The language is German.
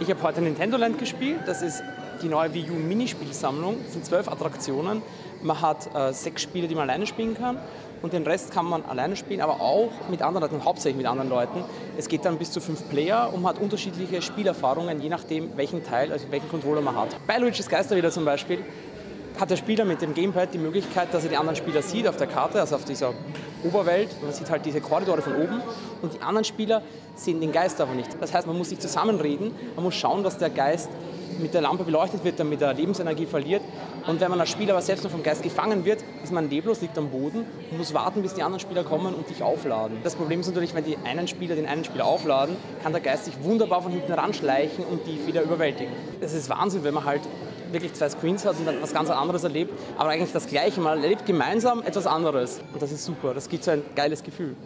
Ich habe heute Nintendo Land gespielt. Das ist die neue Wii U Minispielsammlung. Es sind zwölf Attraktionen. Man hat äh, sechs Spiele, die man alleine spielen kann. Und den Rest kann man alleine spielen, aber auch mit anderen Leuten, hauptsächlich mit anderen Leuten. Es geht dann bis zu fünf Player und man hat unterschiedliche Spielerfahrungen, je nachdem, welchen Teil, also welchen Controller man hat. Bei Luigi's Geister wieder zum Beispiel hat der Spieler mit dem Gamepad die Möglichkeit, dass er die anderen Spieler sieht auf der Karte, also auf dieser Oberwelt. Man sieht halt diese Korridore von oben und die anderen Spieler sehen den Geist aber nicht. Das heißt, man muss sich zusammenreden, man muss schauen, dass der Geist mit der Lampe beleuchtet wird, damit er Lebensenergie verliert. Und wenn man als Spieler aber selbst noch vom Geist gefangen wird, ist man leblos, liegt am Boden und muss warten, bis die anderen Spieler kommen und dich aufladen. Das Problem ist natürlich, wenn die einen Spieler den einen Spieler aufladen, kann der Geist sich wunderbar von hinten ranschleichen und die wieder überwältigen. Das ist Wahnsinn, wenn man halt wirklich zwei Screens hat und dann was ganz anderes erlebt, aber eigentlich das Gleiche. Man erlebt gemeinsam etwas anderes und das ist super. Das gibt so ein geiles Gefühl.